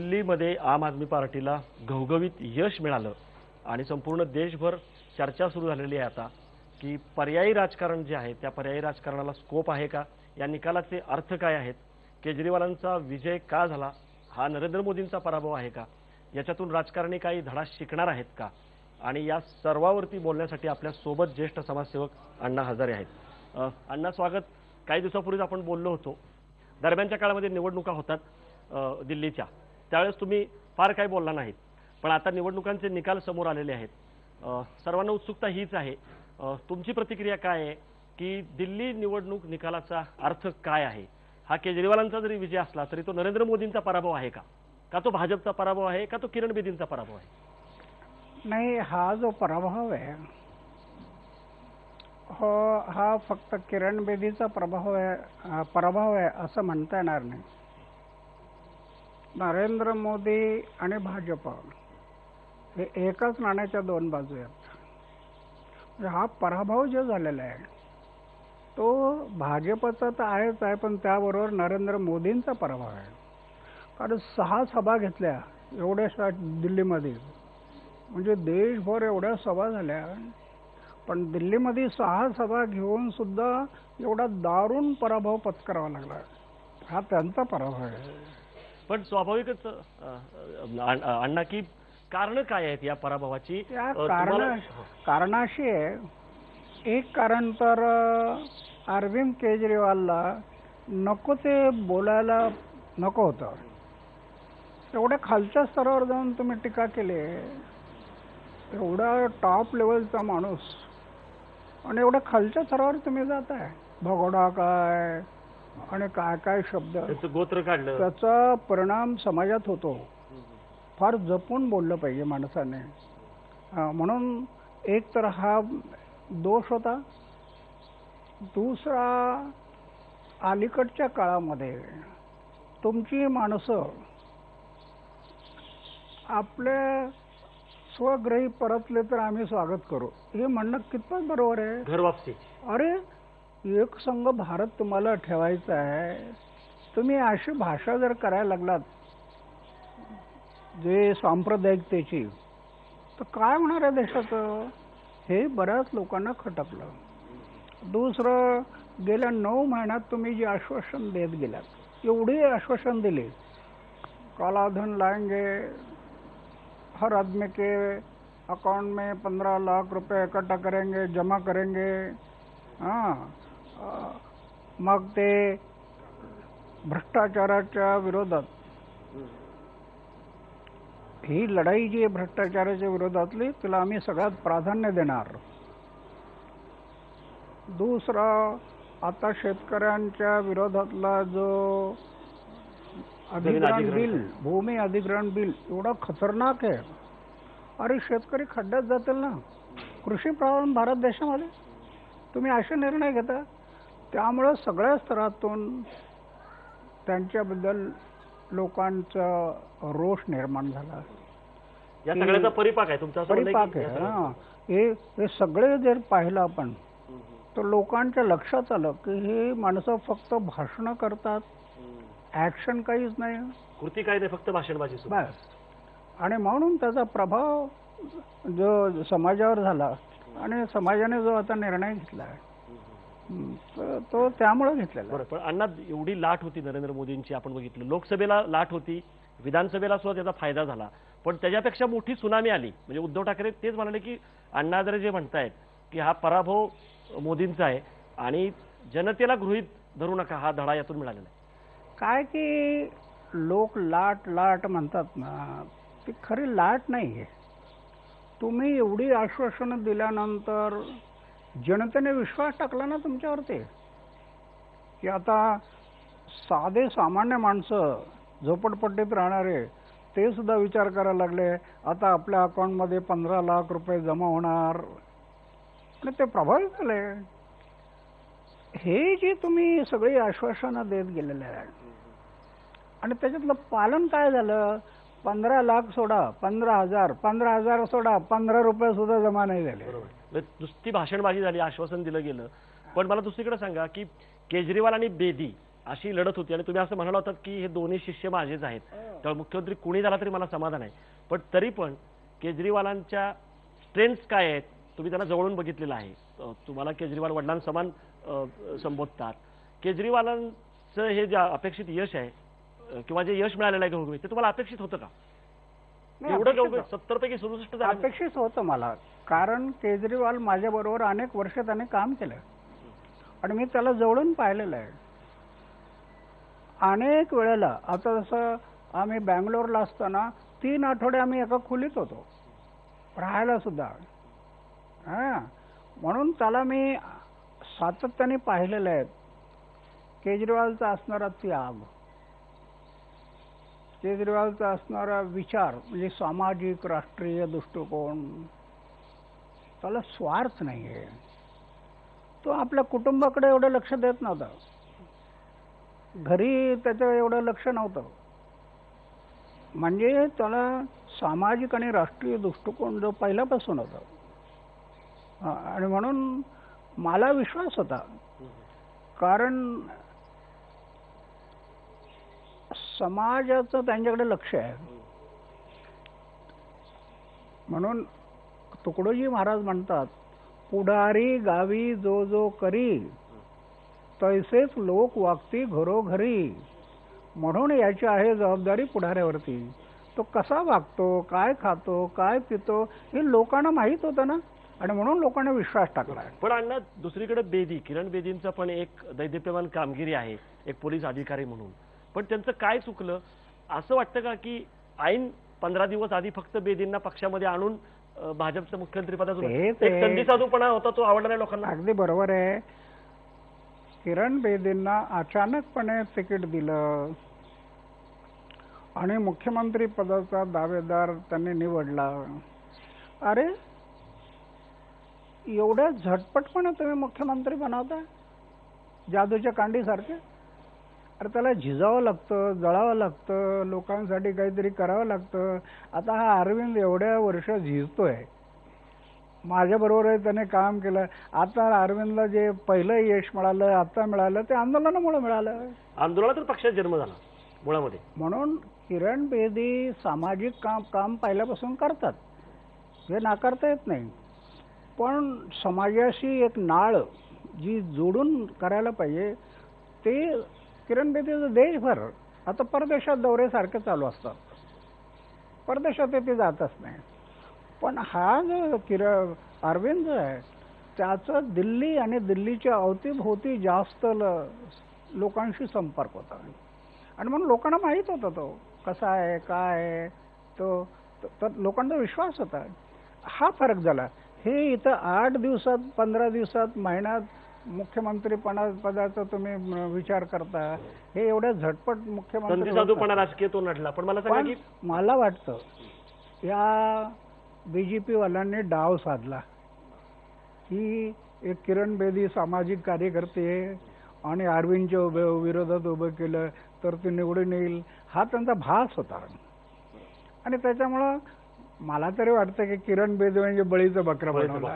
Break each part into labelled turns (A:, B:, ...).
A: दिल्लीमध्ये आम आदमी पार्टीला घवघवीत यश मिळालं आणि संपूर्ण देशभर चर्चा सुरू झालेली आहे आता की पर्यायी राजकारण जे आहे त्या पर्यायी राजकारणाला स्कोप आहे का? या निकालाचे अर्थ काय आहेत? केजरीवालांचा विजय का झाला? हा नरेंद्र मोदींचा पराभव आहे का? याच्यातून राजकारणी काही धडा शिकणार आहेत का? आणि या सर्वावरती बोलण्यासाठी आपल्यासोबत ज्येष्ठ समाजसेवक अण्णा हजारे आहेत. अण्णा स्वागत. काही दिवसापूर्वीच आपण बोललो होतो. दरम्यानच्या काळामध्ये निवडणुका होतात दिल्लीच्या. त्यावेळेस तुम्ही फार काही बोलला नाहीत. पण आता निवडणुकांचे निकाल समोर आलेले आहेत. सर्वांना उत्सुकता हीच आहे. तुमची प्रतिक्रिया काय आहे? की दिल्ली निवडणूक निकालाचा अर्थ काय आहे? हा केजरीवालांचा जरी विजय असला तरी तो नरेंद्र मोदींचा पराभव आहे का? का तो भाजपचा पराभव आहे? का तो किरण बेदींचा पराभव आहे?
B: नाही हा जो पराभव आहे हो हा फक्त किरण बेदीचा प्रभाव आहे पराभव आहे असं म्हणता येणार नाही. नरेंद्र मोदी आणि भाजप. हे एकाच नाण्याच्या दोन बाजू आहेत. म्हणजे हा पराभव जो झालेला आहे तो भाजपचा तर आहेच आहे पण त्याबरोबर नरेंद्र मोदींचा पराभव आहे. कारण सहा सभा घेतल्या एवढ्याशा दिल्लीमध्ये. म्हणजे देशभर एवढ्या सभा झाल्या. पण दिल्लीमध्ये सहा सभा घेऊन सुद्धा एवढा दारुण पराभव पत्करावा लागला. हा त्यांचा पराभव आहे.
A: पण स्वाभाविकच अण्णा की कारण काय आहेत या पराभवाची?
B: कारण
A: तुम्हाला-
B: कारणाशी आहे. एक कारण तर अरविंद केजरीवालला नको ते बोलायला नको होतं. एवढ्या खालच्या स्तरावर जाऊन तुम्ही टीका केली. एवढा टॉप लेवलचा माणूस. आणि एवढ्या खालच्या स्तरावर तुम्ही जाताय. भगोडा काय? आणि काय काय शब्द.
A: त्यांचं गोत्र काढलं.
B: त्याचा परिणाम समाजात होतो. फार जपून बोललं पाहिजे माणसाने. म्हणून एक तर हा दोष होता. दुसरा अलीकडच्या काळामध्ये तुमची माणसं आपल्या स्वग्रही परतले तर आम्ही स्वागत करू. हे म्हणणं कितपत बरोबर आहे?
A: घर वापसी
B: अरे एक संघ भारत तुम्हाला ठेवायचा आहे. तुम्ही अशी भाषा जर करायला लागलात जे सांप्रदायिकतेची तर काय होणार आहे देशाचं? हे बऱ्याच लोकांना खटकलं. दुसरं गेल्या नऊ महिन्यात तुम्ही जे आश्वासन देत गेलात एवढी आश्वासन दिले. कालाधन लाएंगे हर आदमी के अकाउंट में पंद्रह लाख रुपए इकट्ठा करेंगे जमा करेंगे हां मग ते भ्रष्टाचाराच्या विरोधात. ही लढाई जी आहे भ्रष्टाचाराच्या विरोधातली तिला आम्ही सगळ्यात प्राधान्य देणार. दुसरा आता शेतकऱ्यांच्या विरोधातला जो अधिग्रहण. बिल भूमी अधिग्रहण बिल एवढा खतरनाक आहे. अरे शेतकरी खड्ड्यात जातील ना. कृषी प्रधान भारत देशामध्ये. तुम्ही असे निर्णय घेता? त्यामुळं सगळ्या स्तरातून त्यांच्याबद्दल लोकांचा रोष निर्माण झाला.
A: या सगळ्याचा परिपाक आहे तुमचा
B: परिपाक आहे हा. हे हे सगळे जर पाहिलं आपण तर लोकांच्या लक्षात आलं की ही माणसं फक्त भाषणं करतात ॲक्शन काहीच नाही.
A: कृती काय नाही फक्त भाषणबाजी
B: बस. आणि म्हणून त्याचा प्रभाव जो समाजावर झाला. आणि समाजाने जो आता निर्णय घेतला आहे तो- त्यामुळे घेतलेला.
A: बरं पण अण्णा एवढी लाट होती नरेंद्र मोदींची आपण बघितलं. लोकसभेला लाट होती विधानसभेला सुद्धा त्याचा फायदा झाला. पण त्याच्यापेक्षा मोठी सुनामी आली. म्हणजे उद्धव ठाकरे तेच म्हणाले की अण्णा हजारे जे म्हणतायत की हा पराभव मोदींचा आहे आणि जनतेला गृहीत धरू नका हा धडा यातून मिळालेला आहे.
B: काय की लोक लाट लाट म्हणतात ना ती खरी लाट नाही आहे तुम्ही एवढी आश्वासनं दिल्यानंतर जनतेने विश्वास टाकला ना तुमच्यावरती? की आता साधे सामान्य माणसं झोपडपट्टीत राहणारे ते सुद्धा विचार करायला लागले आता आपल्या अकाउंटमध्ये पंधरा लाख रुपये जमा होणार. आणि ते प्रभावित झाले. हे जी तुम्ही सगळी आश्वासनं देत गेलेले आहे आणि त्याच्यातलं पालन काय झालं? पंधरा लाख सोडा पंधरा हजार पंधरा हजार सोडा पंधरा रुपये सुद्धा जमा नाही झाले.
A: बरोबर. म्हणजे नुसती भाषणबाजी झाली आश्वासन दिलं गेलं. पण मला दुसरीकडे सांगा की केजरीवाल आणि बेदी अशी लढत होती आणि तुम्ही असं म्हणाला होतात की हे दोन्ही शिष्य माझेच आहेत. तर मुख्यमंत्री कुणी झाला तरी मला समाधान आहे. पण तरी पण केजरीवालांच्या स्ट्रेंथ्स काय आहेत तुम्ही त्यांना जवळून बघितलेलं आहे. तुम्हाला केजरीवाल वडिलांसमान संबोधतात. केजरीवालांचं हे जे अपेक्षित यश आहे किंवा जे यश मिळालेलं आहे घवघवीत ते तुम्हाला अपेक्षित होतं का?
B: नाही,
A: एवढं
B: अपेक्षित
A: सत्तर पैकी सदुसष्ट झालं.
B: अपेक्षित होतं मला. कारण केजरीवाल माझ्याबरोबर अनेक वर्ष त्याने काम केलं. आणि मी त्याला जवळून पाहिलेलं आहे. अनेक वेळेला आता जसं आम्ही बँगलोरला असताना तीन आठवडे आम्ही एका खोलीत होतो. राहायला सुद्धा. हां. म्हणून त्याला मी सातत्याने पाहिलेलं आहे. केजरीवालचा असणारा त्याग. केजरीवालचा असणारा विचार म्हणजे सामाजिक राष्ट्रीय दृष्टिकोन त्याला स्वार्थ नाही आहे तो आपल्या कुटुंबाकडे एवढं लक्ष देत नव्हता. घरी त्याचं एवढं लक्ष नव्हतं. म्हणजे त्याला सामाजिक आणि राष्ट्रीय दृष्टिकोन जो पहिल्यापासून होता. आणि म्हणून मला विश्वास होता. कारण समाजाचं त्यांच्याकडे लक्ष आहे. म्हणून तुकडोजी महाराज म्हणतात पुढारी गावी जो जो करी तैसेच लोक वागती घरोघरी. म्हणून याची आहे जबाबदारी पुढाऱ्यावरती. तो कसा वागतो काय खातो काय पितो हे लोकांना माहीत होतं ना? आणि म्हणून लोकांना विश्वास टाकला.
A: पण अण्णा दुसरीकडे बेदी किरण बेदींचा पण एक दैदिप्यमान कामगिरी आहे एक पोलीस अधिकारी म्हणून. पण त्यांचं काय चुकलं? असं वाटतं का की ऐन पंधरा दिवस आधी फक्त बेदींना पक्षामध्ये आणून भाजपचं मुख्यमंत्री पदातून
B: तेच
A: एक. संधी साधूपणा होता तो आवडला नाही लोकांना?
B: अगदी बरोबर आहे. किरण बेदींना अचानकपणे तिकीट दिलं. आणि मुख्यमंत्री पदाचा दावेदार त्यांनी निवडला. अरे एवढ्या झटपटपणे तुम्ही मुख्यमंत्री बनवता? जादूच्या कांडीसारखे? अरे त्याला झिजावं लागतं जळावं लागतं लोकांसाठी काहीतरी करावं लागतं. आता हा अरविंद एवढ्या वर्ष झिजतोय. माझ्याबरोबर त्याने काम केलं. आता अरविंदला जे पहिलं यश मिळालं आता मिळालं ते आंदोलनामुळे मिळालं.
A: आंदोलनातच पक्षाचा जन्म झाला मुळामध्ये.
B: म्हणून किरण बेदी सामाजिक काम काम पहिल्यापासून करतात. हे नाकारता येत नाही. पण समाजाशी एक नाळ जी जोडून करायला पाहिजे ते किरण बेदीचं देशभर आता परदेशात दौरे सारखे चालू असतात परदेशात ते जातच नाही. पण हा जो किर अरविंद जो आहे त्याचं दिल्ली आणि दिल्लीच्या अवतीभोवती जास्त ल लोकांशी संपर्क होता. आणि म्हणून लोकांना माहीत होता तो कसा आहे काय आहे तो- तर लोकांचा विश्वास होता. हा फरक झाला. हे इथं आठ दिवसात पंधरा दिवसात महिन्यात मुख्यमंत्रीपणा पदाचा तुम्ही विचार करता. हे एवढ्या झटपट मुख्यमंत्री.
A: साधूपणा राजकीय तो नडला. पण मला सांगा की
B: मला वाटतं या बी जे पीवाल्यांनी डाव साधला. की एक किरण बेदी सामाजिक कार्यकर्ते आणि अरविंदच्या उभे विरोधात उभं केलं तर ते निवडून येईल. हा त्यांचा भास होता. आणि त्याच्यामुळं मला तरी वाटतं की किरण बेदी म्हणजे बळीचं बकरं बनवलं.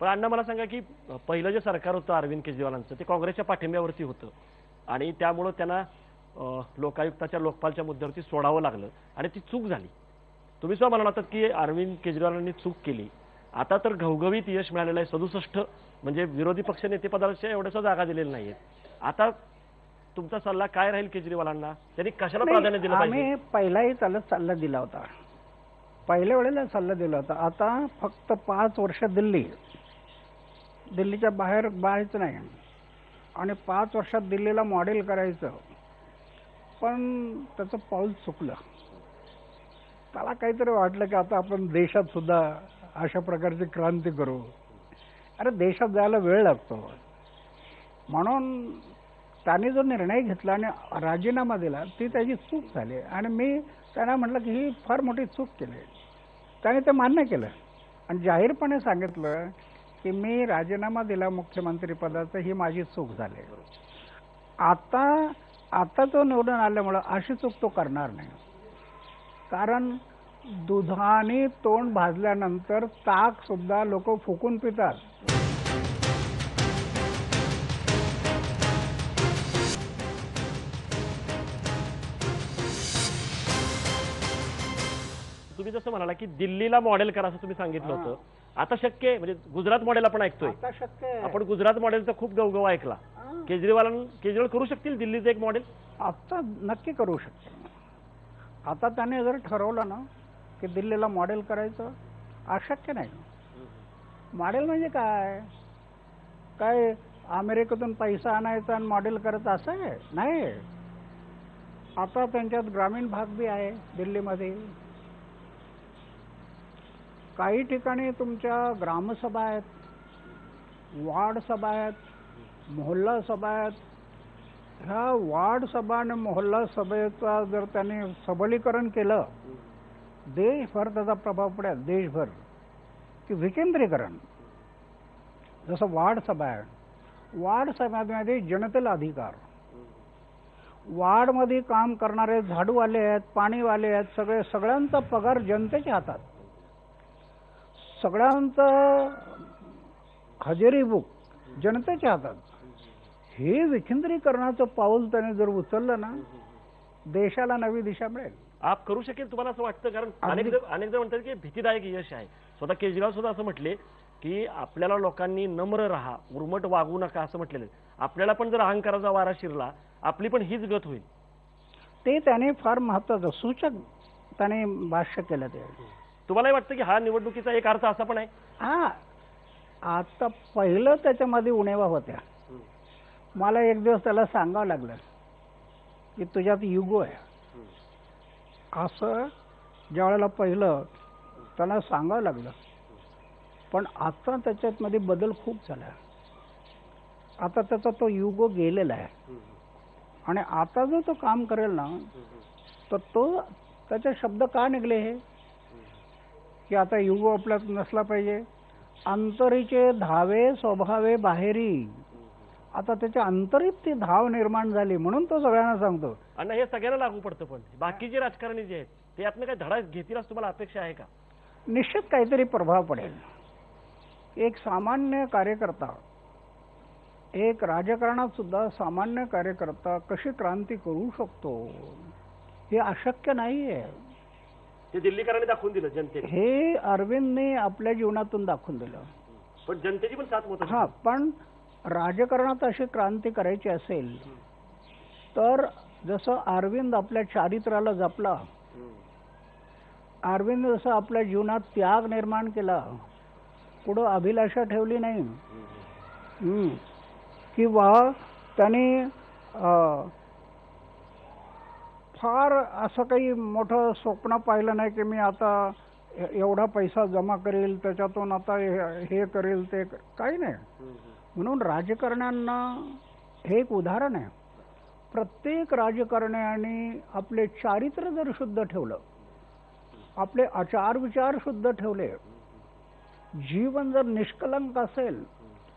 A: पण अण्णा मला सांगा की पहिलं जे सरकार होतं अरविंद केजरीवालांचं ते काँग्रेसच्या पाठिंब्यावरती होतं. आणि त्यामुळं त्यांना लोकायुक्ताच्या लोकपालच्या मुद्द्यावरती सोडावं लागलं आणि ती चूक झाली. तुम्ही सुद्धा म्हणाला की अरविंद केजरीवालांनी चूक केली. आता तर घवघवीत यश मिळालेलं आहे सदुसष्ट म्हणजे विरोधी पक्ष नेतेपदाच्या एवढ्याशा जागा दिलेल्या नाहीयेत. आता तुमचा सल्ला काय राहील केजरीवालांना? त्यांनी कशाला प्राधान्य दिलं
B: आम्ही पहिलाही त्याला सल्ला दिला होता. पहिल्या वेळेला सल्ला दिला होता. आता फक्त पाच वर्ष दिल्ली दिल्लीच्या बाहेर बाहेरचं नाही. आणि पाच वर्षात दिल्लीला मॉडेल करायचं. पण त्याचं पाऊल चुकलं. त्याला काहीतरी वाटलं की आता आपण देशात सुद्धा अशा प्रकारची क्रांती करू. अरे देशात जायला वेळ लागतो. म्हणून त्याने जो निर्णय घेतला आणि राजीनामा दिला ती त्याची चूक झाली. आणि मी त्यांना म्हटलं की ही फार मोठी चूक केली. त्याने ते मान्य केलं. आणि जाहीरपणे सांगितलं की मी राजीनामा दिला मुख्यमंत्री पदाचा ही माझी चूक झाली. आता आता तो निवडून आल्यामुळं अशी चूक तो करणार नाही. कारण दुधाने तोंड भाजल्यानंतर ताक सुद्धा लोक फुकून पितात.
A: तुम्ही जसं म्हणाला की दिल्लीला मॉडेल करा असं तुम्ही सांगितलं होतं. आता शक्य आहे म्हणजे गुजरात मॉडेल आपण ऐकतोय.
B: आता शक्य आहे.
A: आपण गुजरात मॉडेलचा खूप गवगवा ऐकला.
B: हा.
A: केजरीवाल केजरीवाल करू शकतील दिल्लीचं एक मॉडेल
B: आता नक्की करू शकते आता त्याने जर ठरवलं ना की दिल्लीला मॉडेल करायचं अशक्य नाही. मॉडेल म्हणजे काय? काय अमेरिकेतून पैसा आणायचा आणि मॉडेल करत असं आहे? नाही. आता त्यांच्यात ग्रामीण भाग बी आहे दिल्लीमध्ये. काही ठिकाणी तुमच्या ग्रामसभा आहेत वार्ड सभा आहेत मोहल्ला सभा आहेत. ह्या वार्ड सभा आणि मोहल्ला सभेचा जर त्याने सबलीकरण केलं देशभर त्याचा प्रभाव पडेल देशभर. की विकेंद्रीकरण. जसं वार्ड सभा आहे. वार्ड सभामध्ये जनतेला अधिकार. वार्डमध्ये काम करणारे झाडूवाले आहेत पाणीवाले आहेत सगळे सगळ्यांचा पगार जनतेच्या हातात. सगळ्यांचं हजेरी बुक जनतेच्या हातात. हे विकेंद्रीकरणाचं पाऊल त्याने जर उचललं ना देशाला नवी दिशा मिळेल.
A: आप करू शकेल तुम्हाला असं वाटतं? कारण. अनेक जण- अनेक जण म्हणतात की भीतीदायक यश आहे. स्वतः केजरीवाल सुद्धा असं म्हटले की आपल्याला लोकांनी नम्र राहा उर्मट वागू नका असं म्हटलेलं. आपल्याला पण जर अहंकाराचा वारा शिरला आपली पण हीच गत होईल.
B: ते त्याने फार महत्वाचं सूचक त्याने भाष्य केलं ते
A: तुम्हालाही वाटतं की हा निवडणुकीचा एक अर्थ असा पण आहे?
B: हा. आता पहिलं त्याच्यामध्ये उणेवा होत्या. मला एक दिवस त्याला सांगावं लागलं की तुझ्यात युगो आहे. असं ज्या वेळेला पहिलं त्याला सांगावं लागलं. पण आता त्याच्यातमध्ये बदल खूप झाला. आता त्याचा तो युगो गेलेला आहे. आणि आता जो तो काम करेल ना तर तो त्याचे शब्द का निघले हे? की आता युगो आपल्यात नसला पाहिजे. अंतरीचे धावे स्वभावे बाहेरी. आता त्याच्या अंतरीत ती धाव निर्माण झाली म्हणून तो सगळ्यांना सांगतो.
A: आणि हे सगळ्यांना लागू पडतं पण. बाकीचे राजकारणी जे आहेत ते यातनं काही धडा घेतील असं तुम्हाला अपेक्षा आहे का?
B: निश्चित काहीतरी प्रभाव पडेल. एक सामान्य कार्यकर्ता एक राजकारणात सुद्धा सामान्य कार्यकर्ता कशी क्रांती करू शकतो हे अशक्य नाही आहे
A: ते दिल्लीकरांनी दाखवून दिलं जनतेने.
B: हे अरविंदने आपल्या जीवनातून दाखवून दिलं.
A: पण जनतेची पण साथ मोठ
B: हा पण राजकारणात अशी क्रांती करायची असेल तर जसं अरविंद आपल्या चारित्र्याला जपला अरविंद जसं आपल्या जीवनात त्याग निर्माण केला पुढं अभिलाषा ठेवली नाही. हम्म. किंवा त्याने अं, फार असं काही मोठं स्वप्न पाहिलं नाही की मी आता एवढा पैसा जमा करेल त्याच्यातून आता हे हे करेल ते काही नाही. म्हणून राजकारण्यांना हे एक उदाहरण आहे. प्रत्येक राजकारण्याने आपले चारित्र्य जर शुद्ध ठेवलं आपले आचार विचार शुद्ध ठेवले जीवन जर निष्कलंक असेल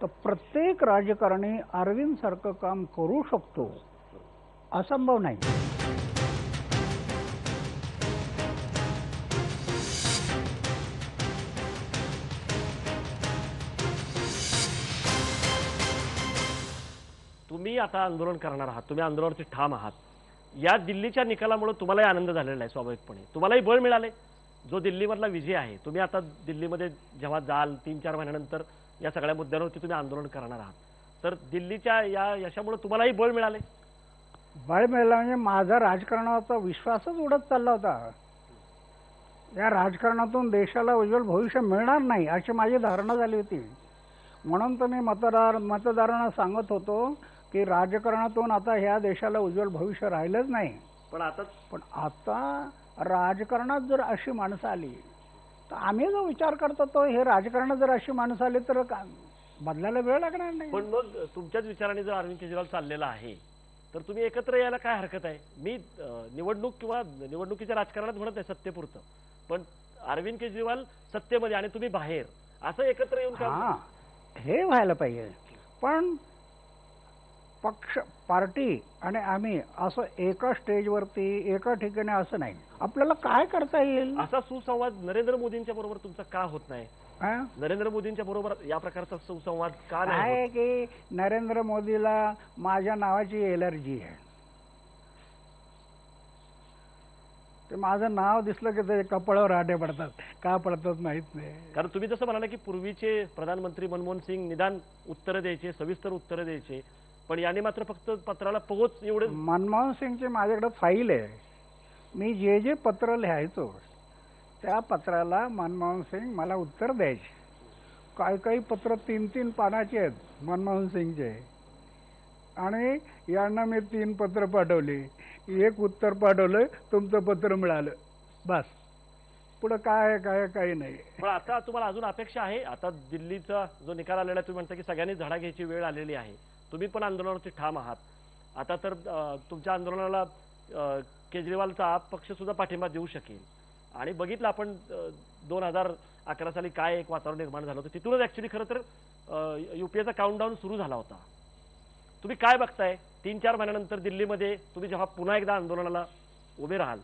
B: तर प्रत्येक राजकारणी अरविंद सारखं काम करू शकतो असंभव नाही.
A: आता आंदोलन करणार आहात तुम्ही आंदोलनावरती ठाम आहात. या दिल्लीच्या निकालामुळे तुम्हालाही आनंद झालेला आहे स्वाभाविकपणे. तुम्हालाही बळ मिळाले. जो दिल्लीमधला विजय आहे तुम्ही आता दिल्लीमध्ये जेव्हा जाल तीन चार महिन्यानंतर या सगळ्या मुद्द्यांवरती तुम्ही आंदोलन करणार आहात. तर दिल्लीच्या या यशामुळे तुम्हालाही बळ मिळाले.
B: बळ मिळालं म्हणजे माझा राजकारणाचा विश्वासच उडत चालला होता. या राजकारणातून देशाला उज्ज्वल भविष्य मिळणार नाही अशी माझी धारणा झाली होती. म्हणून तर मी मतदार मतदारांना सांगत होतो की राजकारणातून आता ह्या देशाला उज्ज्वल भविष्य राहिलंच नाही.
A: पण आता
B: पण आता राजकारणात जर अशी माणसं आली तर आम्ही जो विचार करतो तो हे राजकारणात जर अशी माणसं आली तर का- बदलायला वेळ लागणार नाही.
A: पण मग तुमच्याच विचाराने जर अरविंद केजरीवाल चाललेला आहे तर तुम्ही एकत्र यायला काय हरकत आहे? मी निवडणूक किंवा निवडणुकीच्या राजकारणात म्हणत नाही सत्तेपुरतं. पण अरविंद केजरीवाल सत्तेमध्ये आणि तुम्ही बाहेर असं एकत्र येऊन
B: हा हे व्हायला पाहिजे. पण पक्ष पार्टी आणि आम्ही असं एका स्टेजवरती एका ठिकाणी असं नाही. आपल्याला काय करता येईल?
A: असा सुसंवाद नरेंद्र मोदींच्या बरोबर तुमचा का होत नाही?
B: हा?
A: नरेंद्र मोदींच्या बरोबर या प्रकारचा सुसंवाद का
B: आहे की नरेंद्र मोदीला माझ्या नावाची एलर्जी आहे. ते माझं नाव दिसलं की ते कपाळावर आटे पडतात. का पडतात माहीत नाही.
A: कारण तुम्ही जसं म्हणाले की पूर्वीचे प्रधानमंत्री मनमोहन सिंग निदान उत्तरं द्यायचे सविस्तर उत्तरं द्यायचे. पण याने मात्र फक्त पत्राला पोहोच एवढे
B: मनमोहन सिंगची माझ्याकडे फाईल आहे. मी जे जे पत्र लिहायचो त्या पत्राला मनमोहन सिंग मला उत्तर द्यायचे. काही काही पत्र तीन तीन पानाचे आहेत मनमोहन सिंगचे. आणि यांना मी तीन पत्र पाठवली. एक उत्तर पाठवलं तुमचं पत्र मिळालं. बस. पुढं काय काय काही नाही.
A: पण आता तुम्हाला अजून अपेक्षा आहे? आता दिल्लीचा जो निकाल आलेला आहे तुम्ही म्हणता की सगळ्यांनी धडा घ्यायची वेळ आलेली आहे. तुम्ही पण आंदोलनावरती ठाम आहात. आता तर तुमच्या आंदोलनाला केजरीवालचा आप पक्ष सुद्धा पाठिंबा देऊ शकेल. आणि बघितलं आपण दोन हजार अकरा साली काय एक वातावरण निर्माण झालं होतं तिथूनच ऍक्च्युली खरं तर युपीएचा काउंटडाऊन सुरू झाला होता. तुम्ही काय बघताय? तीन चार महिन्यानंतर दिल्लीमध्ये तुम्ही जेव्हा पुन्हा एकदा आंदोलनाला उभे राहाल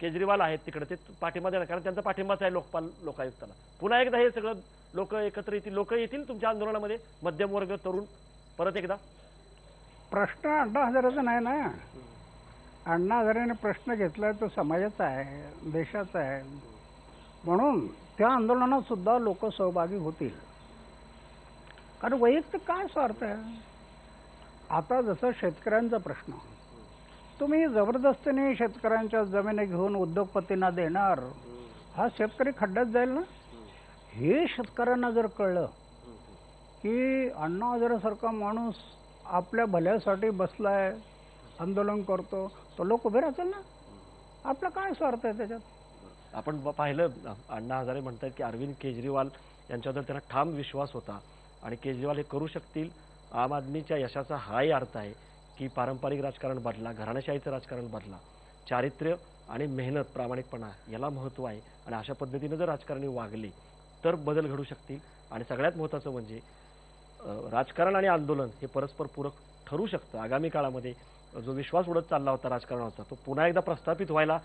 A: केजरीवाल आहेत तिकडे ते पाठिंबा देणार कारण त्यांचा पाठिंबाच आहे लोकपाल लोकायुक्ताला. पुन्हा एकदा हे सगळं लोक एकत्र येतील लोक येतील तुमच्या आंदोलनामध्ये मध्यम वर्ग तरुण परत एकदा.
B: प्रश्न अण्णा हजाराचा नाही ना. अण्णा हजारेने प्रश्न घेतलाय तो समाजाचा आहे देशाचा आहे. म्हणून त्या आंदोलनात सुद्धा लोक सहभागी होतील. कारण वैयक्तिक काय स्वार्थ आहे? आता जसं शेतकऱ्यांचा प्रश्न. तुम्ही जबरदस्तीने शेतकऱ्यांच्या जमिनी घेऊन उद्योगपतींना देणार हा शेतकरी खड्ड्यात जाईल ना? हे शेतकऱ्यांना जर कळलं की अण्णा हजारेसारखा माणूस आपल्या भल्यासाठी बसलाय आंदोलन करतो तो लोक उभे राहतील ना? आपला काय स्वार्थ आहे त्याच्यात?
A: आपण ब- पाहिलं अण्णा हजारे म्हणतात की अरविंद केजरीवाल यांच्याबद्दल त्यांना ठाम विश्वास होता आणि केजरीवाल हे करू शकतील. आम आदमीच्या यशाचा हाही अर्थ आहे की पारंपरिक राजकारण बदला घराणेशाहीचं राजकारण बदला. चारित्र्य आणि मेहनत प्रामाणिकपणा याला महत्त्व आहे. आणि अशा पद्धतीनं जर राजकारणी वागली तर बदल घडू शकतील. आणि सगळ्यात महत्त्वाचं म्हणजे राजकारण आणि आंदोलन हे परस्पर पूरक ठरू शकतं. आगामी काळामध्ये जो विश्वास उडत चालला होता राजकारणाचा तो पुन्हा एकदा प्रस्थापित व्हायला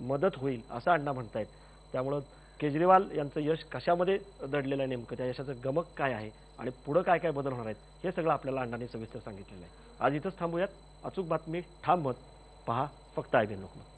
A: मदत होईल असं अण्णा म्हणतायत. त्यामुळं केजरीवाल यांचं यश कशामध्ये दडलेलं आहे नेमकं? त्या यशाचं गमक काय आहे? आणि पुढं काय काय बदल होणार आहेत? हे सगळं आपल्याला अण्णांनी सविस्तर सांगितलेलं आहे. आज इथंच थांबूयात. अचूक बातमी ठाम मत पहा फक्त आय बी लोकमत.